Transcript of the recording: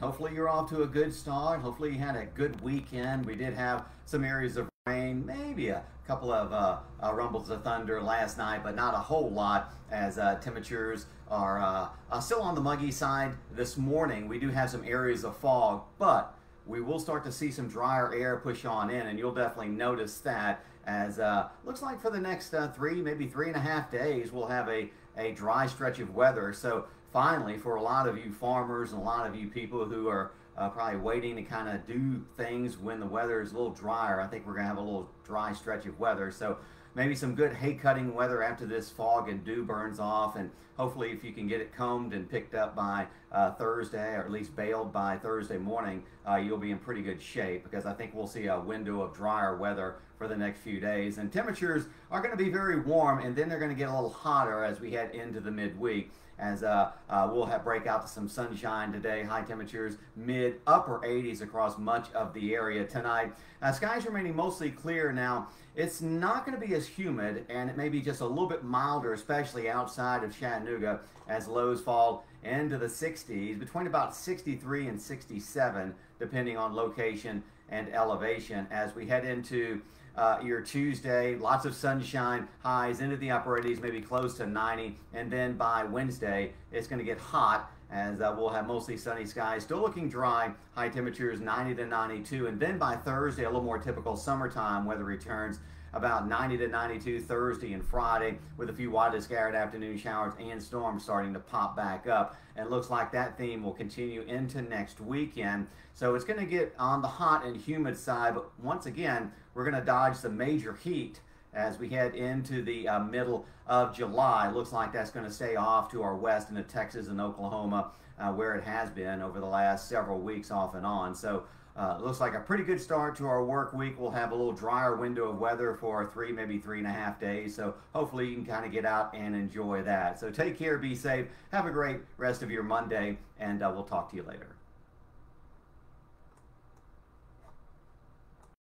Hopefully, you're off to a good start. Hopefully, you had a good weekend. We did have some areas of rain, maybe a couple of uh, uh, rumbles of thunder last night, but not a whole lot as uh, temperatures are uh, uh, still on the muggy side this morning. We do have some areas of fog, but we will start to see some drier air push on in, and you'll definitely notice that as uh, looks like for the next uh, three, maybe three and a half days, we'll have a, a dry stretch of weather. So finally, for a lot of you farmers and a lot of you people who are uh, probably waiting to kind of do things when the weather is a little drier, I think we're going to have a little dry stretch of weather. So maybe some good hay cutting weather after this fog and dew burns off and hopefully if you can get it combed and picked up by uh, Thursday or at least baled by Thursday morning uh, you'll be in pretty good shape because I think we'll see a window of drier weather for the next few days and temperatures are going to be very warm and then they're going to get a little hotter as we head into the midweek as uh, uh, we'll have break out to some sunshine today. High temperatures mid upper 80s across much of the area tonight. Uh, skies remaining mostly clear now. It's not going to be as humid and it may be just a little bit milder, especially outside of Chattanooga as lows fall into the 60s, between about 63 and 67, depending on location and elevation as we head into uh, your Tuesday. Lots of sunshine, highs into the upper 80s, maybe close to 90. And then by Wednesday, it's going to get hot as uh, we'll have mostly sunny skies. Still looking dry, high temperatures 90 to 92. And then by Thursday, a little more typical summertime weather returns about 90 to 92 Thursday and Friday with a few widely scattered afternoon showers and storms starting to pop back up. And it looks like that theme will continue into next weekend. So it's going to get on the hot and humid side, but once again, we're going to dodge the major heat as we head into the uh, middle of July. Looks like that's going to stay off to our west into Texas and Oklahoma, uh, where it has been over the last several weeks off and on. So uh, looks like a pretty good start to our work week. We'll have a little drier window of weather for three, maybe three and a half days. So hopefully you can kind of get out and enjoy that. So take care, be safe, have a great rest of your Monday, and uh, we'll talk to you later.